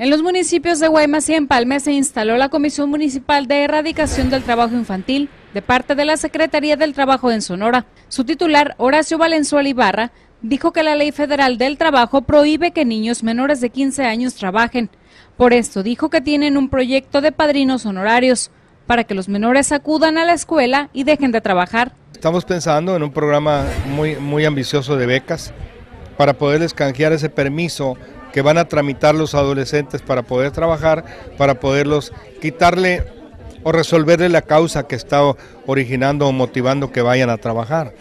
En los municipios de Guaymas y Empalme se instaló la Comisión Municipal de Erradicación del Trabajo Infantil de parte de la Secretaría del Trabajo en Sonora. Su titular, Horacio Valenzuela Ibarra, dijo que la Ley Federal del Trabajo prohíbe que niños menores de 15 años trabajen. Por esto dijo que tienen un proyecto de padrinos honorarios para que los menores acudan a la escuela y dejen de trabajar. Estamos pensando en un programa muy, muy ambicioso de becas para poderles canjear ese permiso que van a tramitar los adolescentes para poder trabajar, para poderlos quitarle o resolverle la causa que está originando o motivando que vayan a trabajar.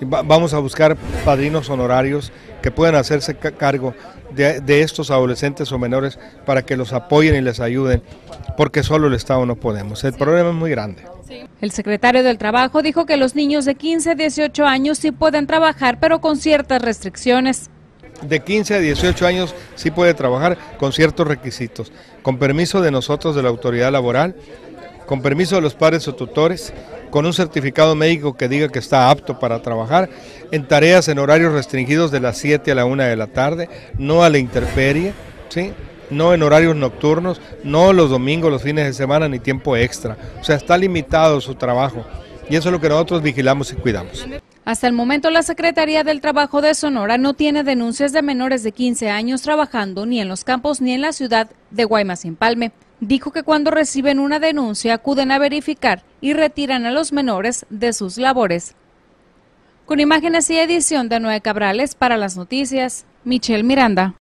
Vamos a buscar padrinos honorarios que puedan hacerse cargo de, estos adolescentes o menores para que los apoyen y les ayuden, porque solo el Estado no podemos. El problema es muy grande. El secretario del Trabajo dijo que los niños de 15 a 18 años sí pueden trabajar, pero con ciertas restricciones de 15 a 18 años sí puede trabajar con ciertos requisitos, con permiso de nosotros de la autoridad laboral, con permiso de los padres o tutores, con un certificado médico que diga que está apto para trabajar, en tareas en horarios restringidos de las 7 a la 1 de la tarde, no a la intemperie, ¿sí? no en horarios nocturnos, no los domingos, los fines de semana, ni tiempo extra. O sea, está limitado su trabajo y eso es lo que nosotros vigilamos y cuidamos. Hasta el momento la Secretaría del Trabajo de Sonora no tiene denuncias de menores de 15 años trabajando ni en los campos ni en la ciudad de Guaymas y Empalme. Dijo que cuando reciben una denuncia acuden a verificar y retiran a los menores de sus labores. Con imágenes y edición de Noé Cabrales para las noticias, Michelle Miranda.